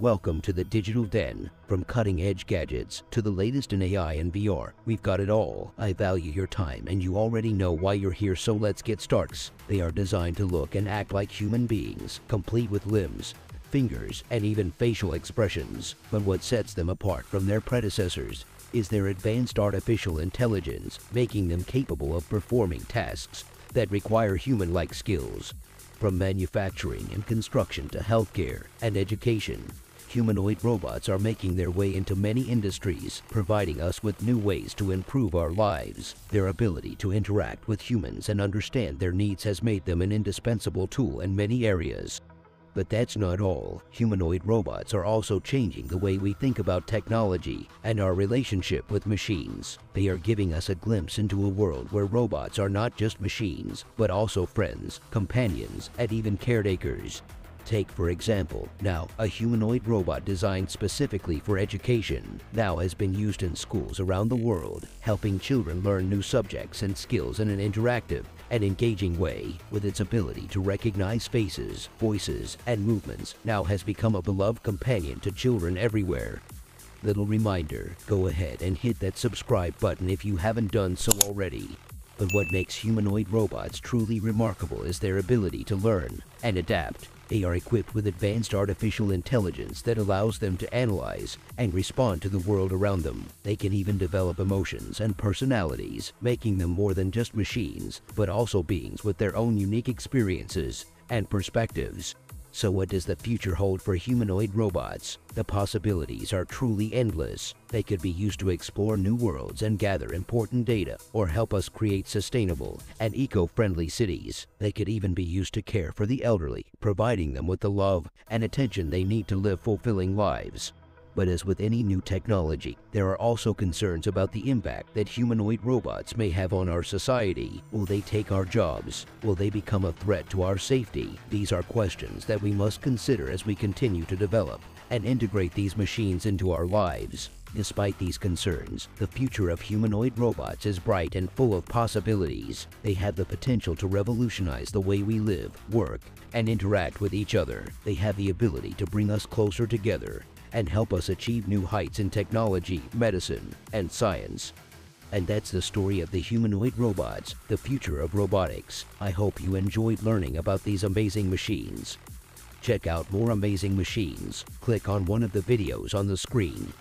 Welcome to the Digital Den. From cutting edge gadgets to the latest in AI and VR, we've got it all. I value your time and you already know why you're here, so let's get started. They are designed to look and act like human beings, complete with limbs, fingers, and even facial expressions. But what sets them apart from their predecessors is their advanced artificial intelligence, making them capable of performing tasks that require human like skills. From manufacturing and construction to healthcare and education, humanoid robots are making their way into many industries, providing us with new ways to improve our lives. Their ability to interact with humans and understand their needs has made them an indispensable tool in many areas. But that's not all. Humanoid robots are also changing the way we think about technology and our relationship with machines. They are giving us a glimpse into a world where robots are not just machines, but also friends, companions, and even caretakers. Take, for example, NAO a humanoid robot designed specifically for education NAO has been used in schools around the world, helping children learn new subjects and skills in an interactive and engaging way. With its ability to recognize faces, voices, and movements, NAO has become a beloved companion to children everywhere. Little reminder, go ahead and hit that subscribe button if you haven't done so already. But what makes humanoid robots truly remarkable is their ability to learn and adapt. They are equipped with advanced artificial intelligence that allows them to analyze and respond to the world around them. They can even develop emotions and personalities, making them more than just machines, but also beings with their own unique experiences and perspectives. So what does the future hold for humanoid robots? The possibilities are truly endless. They could be used to explore new worlds and gather important data, or help us create sustainable and eco-friendly cities. They could even be used to care for the elderly, providing them with the love and attention they need to live fulfilling lives. But as with any new technology, there are also concerns about the impact that humanoid robots may have on our society. Will they take our jobs? Will they become a threat to our safety? These are questions that we must consider as we continue to develop and integrate these machines into our lives. Despite these concerns, the future of humanoid robots is bright and full of possibilities. They have the potential to revolutionize the way we live, work, and interact with each other. They have the ability to bring us closer together and help us achieve new heights in technology, medicine, and science. And that's the story of the humanoid robots, the future of robotics. I hope you enjoyed learning about these amazing machines. Check out more amazing machines. Click on one of the videos on the screen